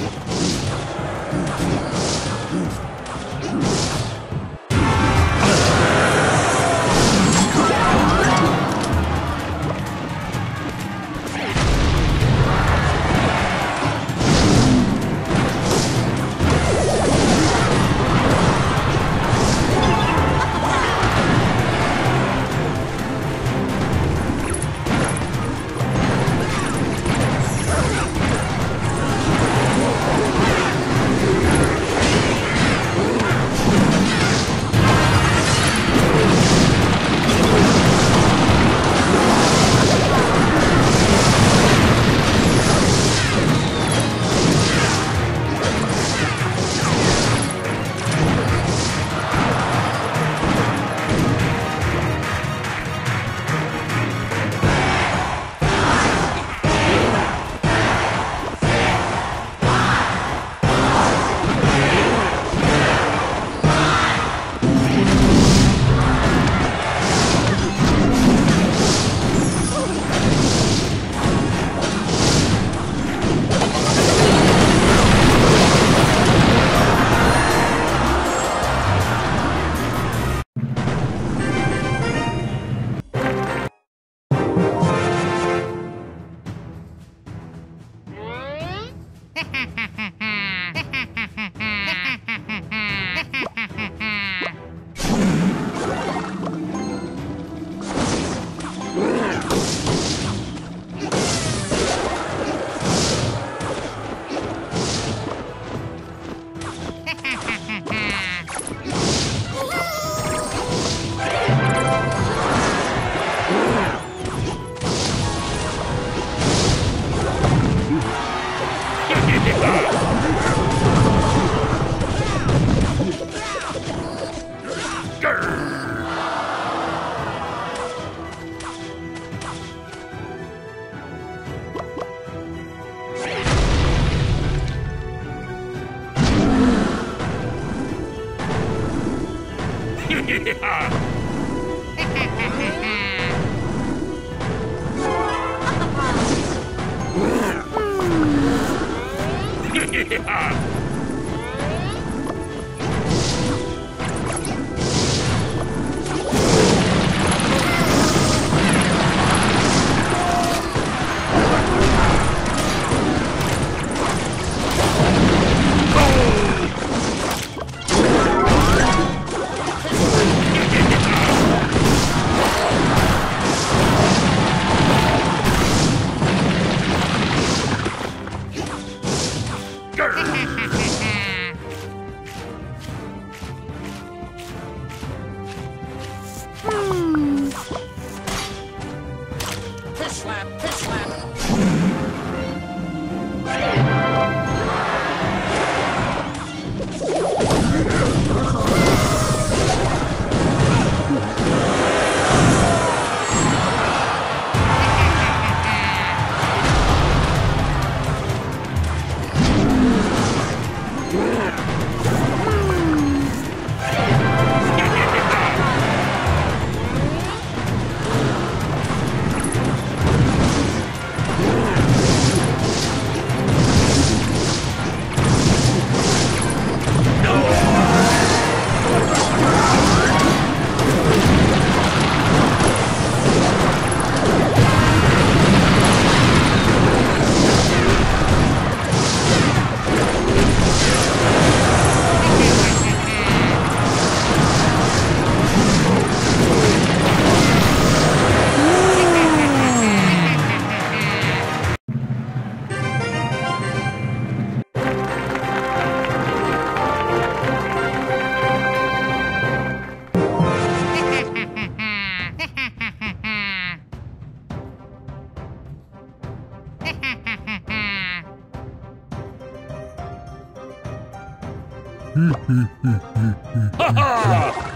Grr! Ha ha!